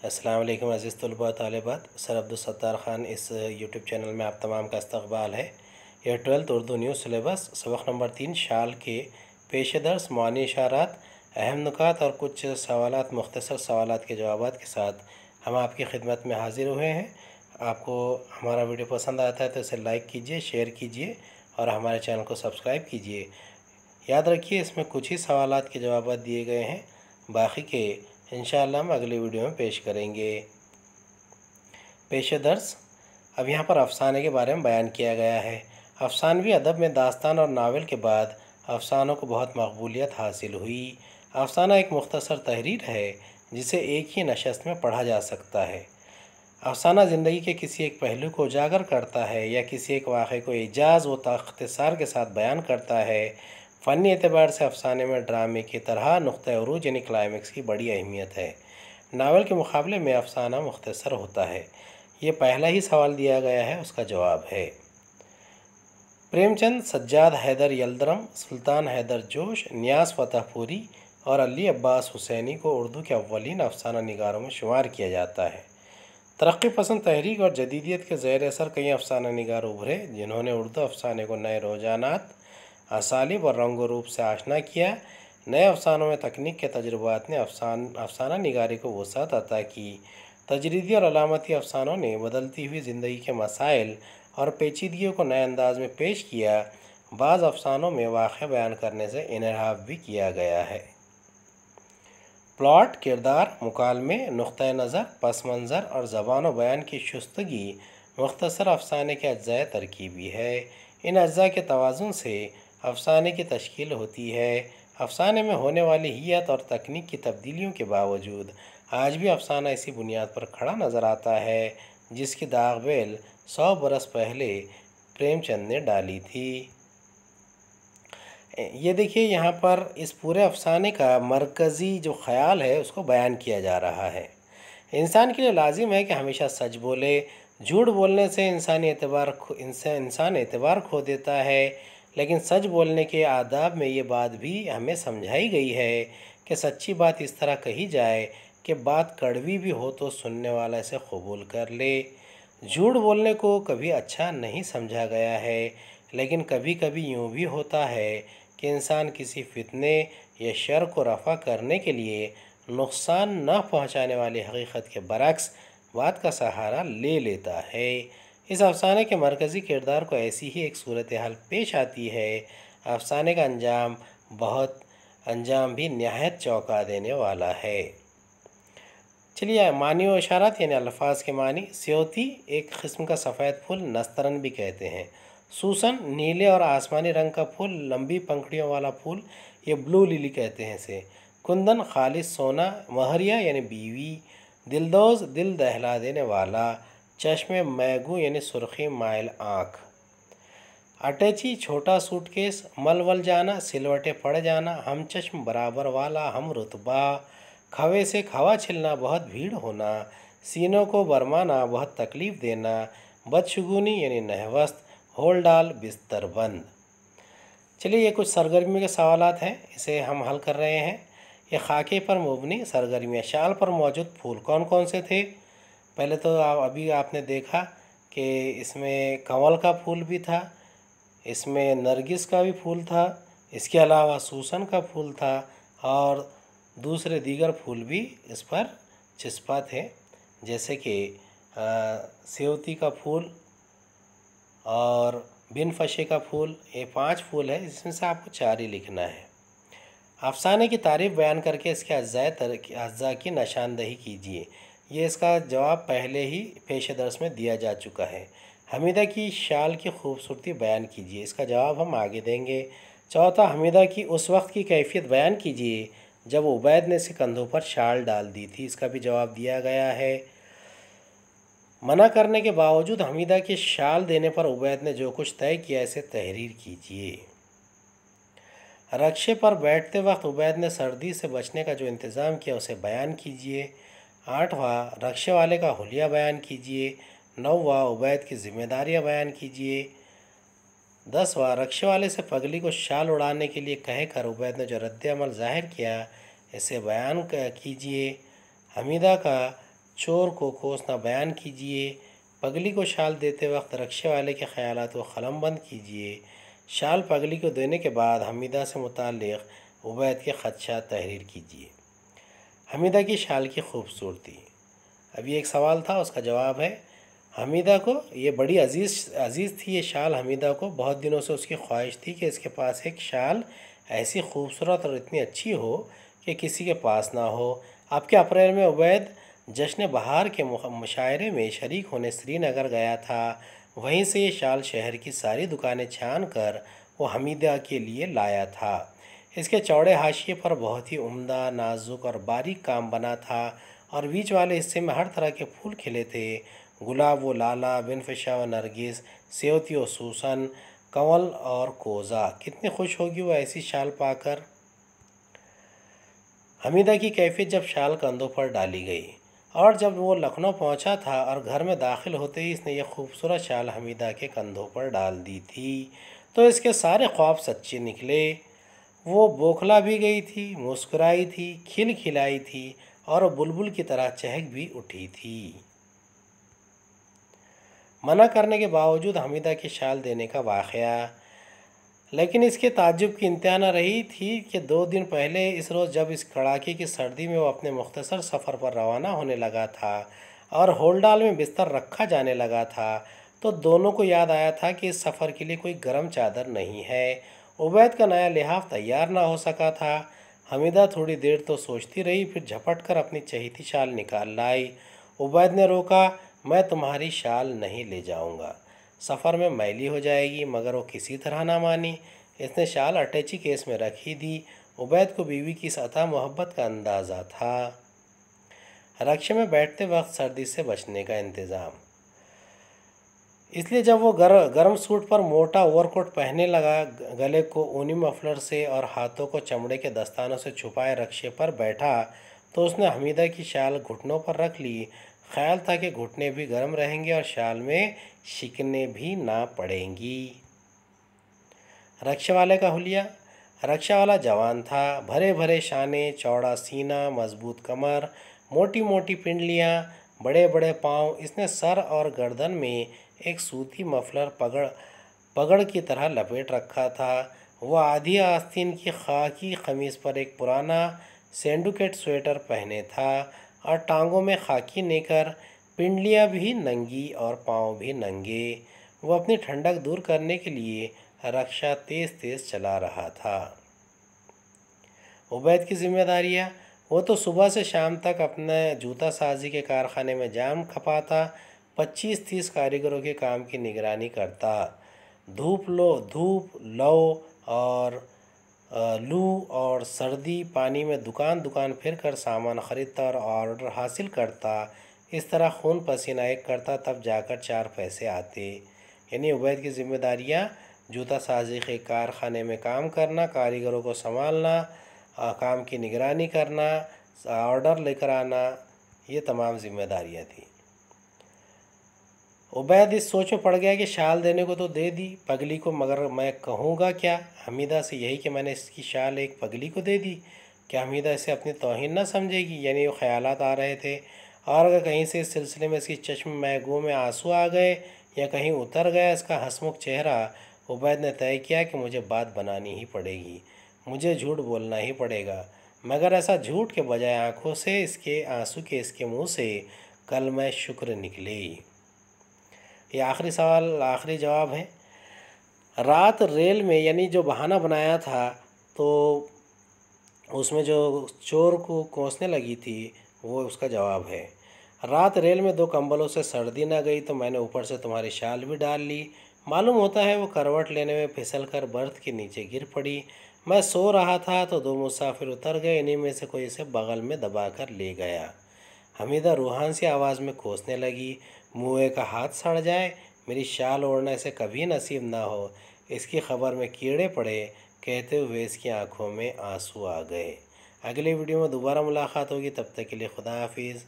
वालेकुम अज़ीज़ तलबा तालिबात। सर अब्दुलसत्तार ख़ान इस यूट्यूब चैनल में आप तमाम का इस्तकबाल है। यह ट्वेल्थ उर्दू न्यूज़ सिलेबस, सबक नंबर तीन, शाल के पेश दर्स मानी इशारात, अहम नुकात और कुछ सवाल मुख्तर सवाल के जवाब के साथ हम आपकी खिदमत में हाज़िर हुए हैं। आपको हमारा वीडियो पसंद आता है तो इसे लाइक कीजिए, शेयर कीजिए और हमारे चैनल को सब्सक्राइब कीजिए। याद रखिए, इसमें कुछ ही सवाल के जवाब दिए गए हैं। बाकी के इन हम अगले वीडियो में पेश करेंगे। पेश दर्स, अब यहाँ पर अफसाने के बारे में बयान किया गया है। अफसानवी अदब में दास्तान और नावल के बाद अफसानों को बहुत मकबूलियत हासिल हुई। अफसाना एक मुख्तसर तहरीर है, जिसे एक ही नशस्त में पढ़ा जा सकता है। अफसाना ज़िंदगी के किसी एक पहलू को उजागर करता है या किसी एक वाक़े को एजाज व तख्तसार के साथ बयान करता है फ़नी एतबार से अफसाने में ड्रामे की तरह नुक़ अरूज यानी क्लाइमेक्स की बड़ी अहमियत है। नावल के मुकाबले में अफसाना मुख्तसर होता है। ये पहला ही सवाल दिया गया है, उसका जवाब है। प्रेमचंद, सज्जाद हैदर यलदरम, सुल्तान हैदर जोश, न्यास फतेहपुरी और अली अब्बास हुसैनी को उर्दू के अवलिन अफसाना निगारों में शुमार किया जाता है। तरक्की पसंद तहरीक और जदीदियत के ज़ैर असर कई अफसाना निगार उभरे, जिन्होंने उर्दू अफसाने को नए रुझानात असालिब और रंग रूप से आशना किया। नए अफसानों में तकनीक के तजुर्बात ने अफसान अफसाना निगारी को वसात अता की। तजरीदी और अलामती अफसानों ने बदलती हुई ज़िंदगी के मसाइल और पेचीदगियों को नए अंदाज में पेश किया। बाज़ अफसानों में वाक़ बयान करने से इनहाफ भी किया गया है। प्लॉट, किरदार मुकालमे नुक़ नज़र, पस मंज़र और ज़बान व बयान की शुस्तगी मुख्तसर अफसाने के अज्जा तरकीबी है। इन अज्जा के तोज़ुन से अफसाने की तश्कील होती है। अफसाने में होने वाली हियत और तकनीक की तब्दीलियों के बावजूद आज भी अफसाना इसी बुनियाद पर खड़ा नज़र आता है, जिसकी दागबेल सौ बरस पहले प्रेमचंद ने डाली थी। ये देखिए, यहाँ पर इस पूरे अफसाने का मरकज़ी जो ख़्याल है, उसको बयान किया जा रहा है। इंसान के लिए लाजिम है कि हमेशा सच बोले। झूठ बोलने से इंसानी एतबार इंसान एतबार खो देता है। लेकिन सच बोलने के आदाब में ये बात भी हमें समझाई गई है कि सच्ची बात इस तरह कही जाए कि बात कड़वी भी हो तो सुनने वाला इसे कबूल कर ले। झूठ बोलने को कभी अच्छा नहीं समझा गया है, लेकिन कभी कभी यूँ भी होता है कि इंसान किसी फितने या शर को रफ़ा करने के लिए नुकसान न पहुँचाने वाली हकीकत के बरक्स बात का सहारा ले लेता है। इस अफसाने के मरकज़ी किरदार को ऐसी ही एक सूरत हाल पेश आती है। अफसाने का अंजाम बहुत अंजाम भी नहायत चौंका देने वाला है। चलिए, मानी व इशारत यानी अल्फाज के मानी, स्योती एक किस्म का सफ़ेद फूल नस्तरन भी कहते हैं। सूसन, नीले और आसमानी रंग का फूल, लंबी पंखड़ियों वाला फूल, ये ब्लू लिली कहते हैं इसे। कुंदन, खालिश, सोना, महरिया यानी बीवी, दिलदोज, दिल दहला देने वाला चश्मे मैगू यानी सुर्खी माइल आँख। अटैची छोटा सूटकेस, मलवल जाना, सिलवटे पड़ जाना, हम चश्म बराबर वाला, हम रुतबा। खवे से खवा छिलना, बहुत भीड़ होना। सीनों को बरमाना, बहुत तकलीफ़ देना। बदशगुनी यानी नहवस्त, होल डाल, बिस्तर बंद। चलिए, ये कुछ सरगर्मियों के सवाल हैं, इसे हम हल कर रहे हैं। ये खाके पर मुबनी, सरगर्मियाँ, शाल पर मौजूद फूल कौन कौन से थे? पहले तो आप, अभी आपने देखा कि इसमें कंवल का फूल भी था, इसमें नरगिस का भी फूल था, इसके अलावा सूसन का फूल था और दूसरे दीगर फूल भी इस पर चिस्पा थे, जैसे कि सेवती का फूल और बिन फशे का फूल, ये पाँच फूल है इसमें से आपको चार ही लिखना है। अफसाने की तारीफ़ बयान करके इसके अज्जा अज्जा की निशानदही कीजिए। ये इसका जवाब पहले ही पेश दर्स में दिया जा चुका है। हमीदा की शाल की खूबसूरती बयान कीजिए। इसका जवाब हम आगे देंगे। चौथा, हमीदा की उस वक्त की कैफियत बयान कीजिए, जब उबैद ने इसे कंधों पर शाल डाल दी थी। इसका भी जवाब दिया गया है। मना करने के बावजूद हमीदा की शाल देने पर उबैद ने जो कुछ तय किया, इसे तहरीर कीजिए। रक्शे पर बैठते वक्त उबैद ने सर्दी से बचने का जो इंतज़ाम किया, उसे बयान कीजिए। आठवां रक्शे वाले का हुलिया बयान कीजिए। नौवा, उबैद की जिम्मेदारियाँ बयान कीजिए। दसवा रक्शे वाले से पगली को शाल उड़ाने के लिए कह कर उबैद ने जो रद्द अमल ज़ाहिर किया, इसे बयान कीजिए। हमीदा का चोर को कोसना बयान कीजिए। पगली को शाल देते वक्त रक्षे वाले के ख्याल को ख़लम बंद कीजिए। शाल पगली को देने के बाद हमीदा से मुतक़ उबैद के ख़दशा तहरीर कीजिए। हमीदा की शाल की खूबसूरती। अभी एक सवाल था, उसका जवाब है, हमीदा को ये बड़ी अज़ीज़ अज़ीज़ थी ये शाल, हमीदा को बहुत दिनों से उसकी ख्वाहिश थी कि इसके पास एक शाल ऐसी खूबसूरत और इतनी अच्छी हो कि किसी के पास ना हो। आपके अप्रैल में उबैद जश्न बहार के मुशायरे में शरीक होने श्रीनगर गया था। वहीं से ये शाल शहर की सारी दुकानें छान कर वो हमीदा के लिए लाया था। इसके चौड़े हाशिए पर बहुत ही उम्दा, नाजुक और बारीक काम बना था और बीच वाले हिस्से में हर तरह के फूल खिले थे। गुलाब व लाला बिनफशा व नरगिस, सेवती व सूसन, कंवल और कोज़ा। कितनी खुश होगी वो ऐसी शाल पाकर। हमीदा की कैफियत जब शाल कंधों पर डाली गई और जब वो लखनऊ पहुँचा था और घर में दाखिल होते ही इसने यह खूबसूरत शाल हमीदा के कंधों पर डाल दी थी तो इसके सारे ख्वाब सच्चे निकले। वो बोखला भी गई थी, मुस्कुराई थी खिल खिलाई थी और बुलबुल की तरह चहक भी उठी थी। मना करने के बावजूद हमीदा की शाल देने का वाक़ लेकिन इसके ताज्जुब की इंतहा रही थी कि दो दिन पहले इस रोज़ जब इस कड़ाके की सर्दी में वो अपने मुख्तसर सफ़र पर रवाना होने लगा था और होलडाल में बिस्तर रखा जाने लगा था तो दोनों को याद आया था कि इस सफ़र के लिए कोई गर्म चादर नहीं है उबैद का नया लिहाफ तैयार ना हो सका था। हमीदा थोड़ी देर तो सोचती रही, फिर झपट कर अपनी चहीती शाल निकाल लाई। उबैद ने रोका, मैं तुम्हारी शाल नहीं ले जाऊँगा। सफ़र में मैली हो जाएगी, मगर वो किसी तरह ना मानी। इसने शाल अटैची केस में रख दी। उबैद को बीवी की सतह मोहब्बत का अंदाज़ा था। रक्शे में बैठते वक्त सर्दी से बचने का इंतज़ाम। इसलिए जब वो गर, गर्म सूट पर मोटा ओवरकोट पहनने लगा गले को ऊनी मफलर से और हाथों को चमड़े के दस्तानों से छुपाए रक्शे पर बैठा तो उसने हमीदा की शाल घुटनों पर रख ली। ख्याल था कि घुटने भी गर्म रहेंगे और शाल में शिकने भी ना पड़ेंगी। रक्षा वाले का हुलिया। रक्षा वाला जवान था। भरे भरे शाने चौड़ा सीना मज़बूत कमर मोटी मोटी पिंडलियाँ बड़े बड़े पाँव इसने सर और गर्दन में एक सूती मफलर पगड़ पगड़ की तरह लपेट रखा था। वह आधी आस्तीन की खाकी खमीज पर एक पुराना सेंडुकेट स्वेटर पहने था और टांगों में खाकी नेकर, पिंडलियाँ भी नंगी और पाँव भी नंगे। वो अपनी ठंडक दूर करने के लिए रक्षा तेज़ तेज़ चला रहा था। उबैद की जिम्मेदारियाँ? वो तो सुबह से शाम तक अपने जूता साजी के कारखाने में जाम खपाता पच्चीस तीस कारीगरों के काम की निगरानी करता। धूप लो धूप, लो और लू और सर्दी पानी में दुकान दुकान फिर कर सामान ख़रीदता और ऑर्डर हासिल करता। इस तरह खून पसीना एक करता, तब जाकर चार पैसे आते। यानी उबैद की जिम्मेदारियाँ, जूता साजी के कारखाने में काम करना, कारीगरों को संभालना काम की निगरानी करना, ऑर्डर लेकर आना, ये तमाम जिम्मेदारियाँ थी। उबैद इस सोच में पड़ गया कि शाल देने को तो दे दी, पगली को मगर मैं कहूँगा क्या? हमीदा से यही कि मैंने इसकी शाल एक पगली को दे दी। क्या हमीदा इसे अपनी तोहन ना समझेगी? यानी वो ख्याल आ रहे थे। और अगर कहीं से इस सिलसिले में इसकी चश्म महगू में आँसू आ गए या कहीं उतर गया इसका हंसमुख चेहरा, उबैद ने तय किया कि मुझे बात बनानी ही पड़ेगी। मुझे झूठ बोलना ही पड़ेगा। मगर ऐसा झूठ के बजाय आँखों से इसके, आँसू के इसके मुँह से कल मैं शुक्र निकले। ये आखिरी सवाल, आखिरी जवाब है। रात रेल में यानी जो बहाना बनाया था तो उसमें जो चोर को कोसने लगी थी, वो उसका जवाब है। रात रेल में दो कंबलों से सर्दी ना गई तो मैंने ऊपर से तुम्हारी शाल भी डाल ली। मालूम होता है वो करवट लेने में फिसल कर बर्थ के नीचे गिर पड़ी। मैं सो रहा था तो दो मुसाफिर उतर गए, इन्हीं में से कोई इसे बगल में दबा कर ले गया। हमीदा रूहान सी आवाज़ में कोसने लगी। मुँह का हाथ सड़ जाए, मेरी शाल ओढ़ने से कभी नसीब ना हो। इसकी खबर में कीड़े पड़े, कहते हुए इसकी आँखों में आँसू आ गए। अगले वीडियो में दोबारा मुलाकात होगी, तब तक के लिए खुदा हाफिज़।